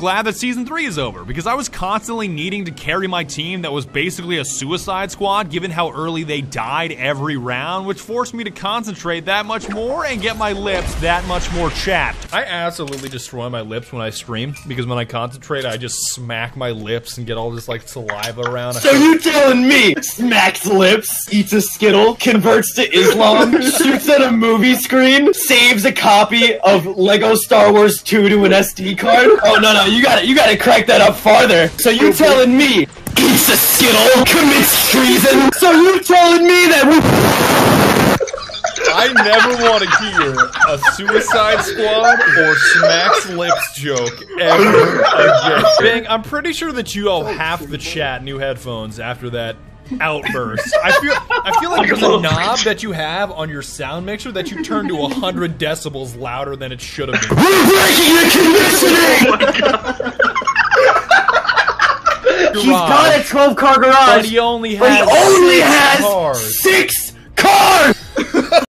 glad that season three is over because I was constantly needing to carry my team that was basically a suicide squad given how early they died every round, which forced me to concentrate that much more and get my lips that much more chapped. I absolutely destroy my lips when I stream because when I concentrate, I just smack my lips and get all this like saliva around. So you telling me smacks lips, eats a skittle, converts to Islam, shoots at a movie screen, saves a copy of Lego Star Wars 2 to an SD card? Oh no no, you gotta you gotta crack that up farther. So you telling me eats a skittle, commits treason? So you telling me that we I never want to hear a Suicide Squad or Smacks Lips joke ever again. Bang, I'm pretty sure that you owe half the chat new headphones after that outburst. I feel I feel like there's a knob that you have on your sound mixer that you turn to 100 decibels louder than it should have been. breaking the garage. He's got a 12 car garage. But he only has, but he only six, has cars. six